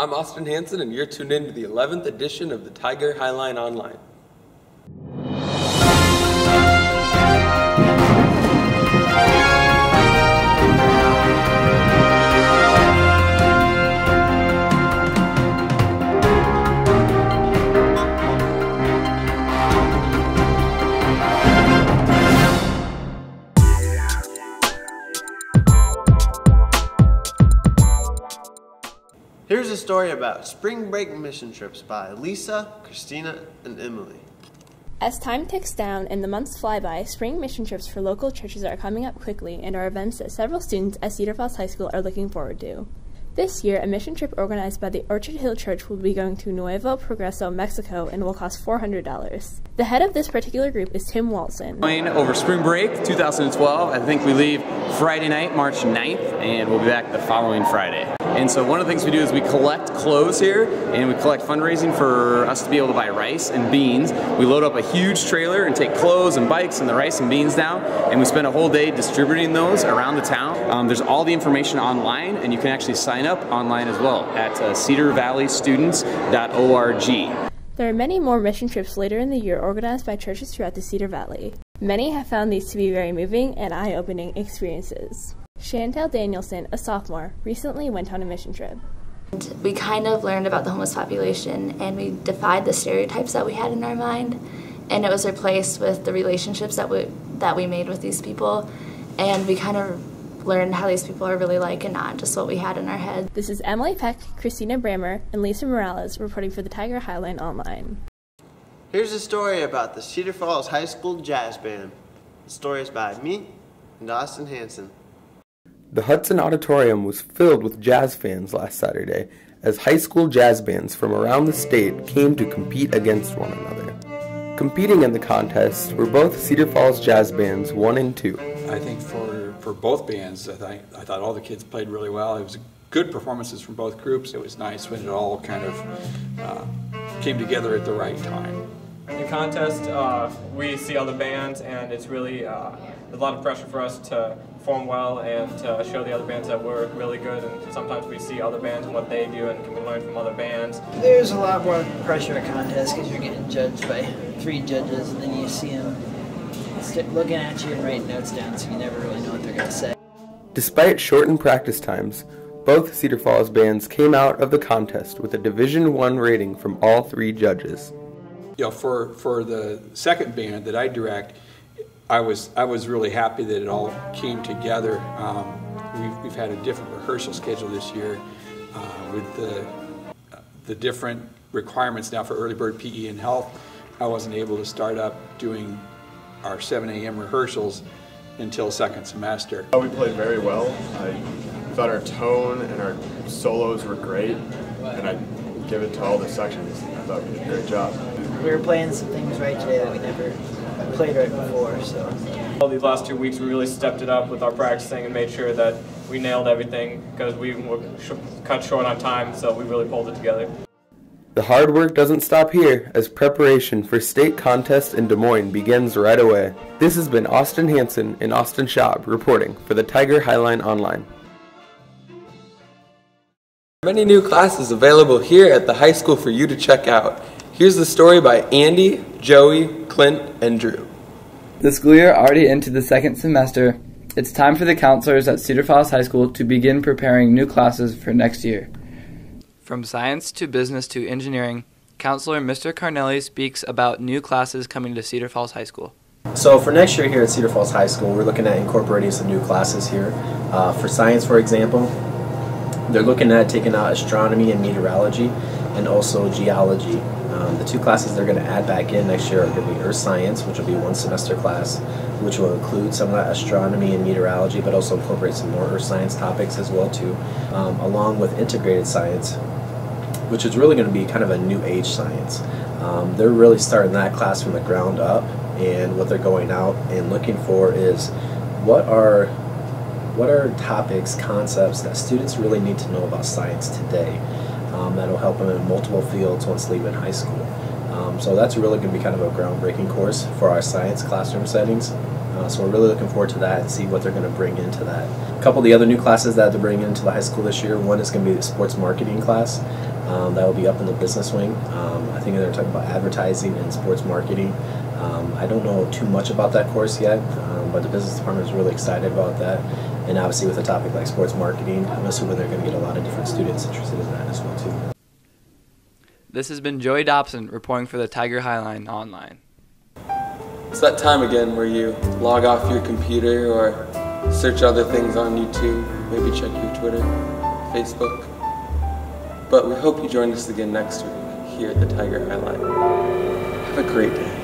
I'm Austin Hanson, and you're tuned in to the 11th edition of the Tiger Hi-line Online. Here's a story about spring break mission trips by Lisa, Christina, and Emily. As time ticks down and the months fly by, spring mission trips for local churches are coming up quickly and are events that several students at Cedar Falls High School are looking forward to. This year, a mission trip organized by the Orchard Hill Church will be going to Nuevo Progreso, Mexico, and will cost $400. The head of this particular group is Tim Walson. Over spring break 2012, I think we leave Friday night, March 9th, and we'll be back the following Friday. And so one of the things we do is we collect clothes here, and we collect fundraising for us to be able to buy rice and beans. We load up a huge trailer and take clothes and bikes and the rice and beans down, and we spend a whole day distributing those around the town. Um, there's all the information online, and you can actually sign up online as well at uh, cedarvalleystudents.org. There are many more mission trips later in the year organized by churches throughout the Cedar Valley. Many have found these to be very moving and eye opening experiences. Chantel Danielson, a sophomore, recently went on a mission trip. We kind of learned about the homeless population and we defied the stereotypes that we had in our mind and it was replaced with the relationships that we that we made with these people and we kind of learned how these people are really like and not just what we had in our head. This is Emily Peck, Christina Brammer, and Lisa Morales reporting for the Tiger Hi-line Online. Here's a story about the Cedar Falls High School Jazz Band. The story is by me and Austin Hanson. The Hudson Auditorium was filled with jazz fans last Saturday as high school jazz bands from around the state came to compete against one another. Competing in the contest were both Cedar Falls jazz bands 1 and 2. I think for, for both bands, I, th- I thought all the kids played really well. It was good performances from both groups. It was nice when it all kind of uh, came together at the right time. In the contest, uh, we see other bands, and it's really uh, a lot of pressure for us to perform well and to show the other bands that we're really good. And sometimes we see other bands and what they do, and can we learn from other bands. There's a lot more pressure at contests because you're getting judged by three judges, and then you see them looking at you and writing notes down, so you never really know what they're going to say. Despite shortened practice times, both Cedar Falls bands came out of the contest with a Division One rating from all three judges. You know, for for the second band that I direct, I was I was really happy that it all came together. Um, we've we've had a different rehearsal schedule this year uh, with the uh, the different requirements now for early bird PE and health. I wasn't able to start up doing our 7 a.m. rehearsals until second semester. We played very well. I thought our tone and our solos were great, and I give it to all the sections. I thought we did a great job. We were playing some things right today that we never played right before, so. All these last two weeks, we really stepped it up with our practicing and made sure that we nailed everything because we were sh cut short on time, so we really pulled it together. The hard work doesn't stop here as preparation for state contest in Des Moines begins right away. This has been Austin Hanson and Austin Schaub reporting for the Tiger Hi-line Online. Many new classes available here at the high school for you to check out. Here's the story by Andy, Joey, Clint, and Drew. The school year already into the second semester, it's time for the counselors at Cedar Falls High School to begin preparing new classes for next year. From science to business to engineering, Counselor Mr. Carnelli speaks about new classes coming to Cedar Falls High School. So for next year here at Cedar Falls High School, we're looking at incorporating some new classes here. Uh, for science, for example, they're looking at taking out astronomy and meteorology and also geology. Um, the two classes they're going to add back in next year are going to be earth science, which will be one semester class, which will include some of that astronomy and meteorology, but also incorporate some more earth science topics as well too, um, along with integrated science, which is really going to be kind of a new age science. Um, they're really starting that class from the ground up, and what they're going out and looking for is what are what are topics, concepts that students really need to know about science today um, that'll help them in multiple fields once leaving high school. Um, so that's really going to be kind of a groundbreaking course for our science classroom settings. Uh, so we're really looking forward to that and see what they're going to bring into that. A couple of the other new classes that they're bringing into the high school this year. One is going to be the sports marketing class. Um, that will be up in the business wing. Um, I think they're talking about advertising and sports marketing. Um, I don't know too much about that course yet, um, but the business department is really excited about that. And obviously, with a topic like sports marketing, I'm assuming they're going to get a lot of different students interested in that as well too. This has been Joey Dobson reporting for the Tiger Hi-line Online. It's that time again where you log off your computer or search other things on YouTube, maybe check your Twitter, Facebook. But we hope you join us again next week here at the Tiger Hi-line. Have a great day.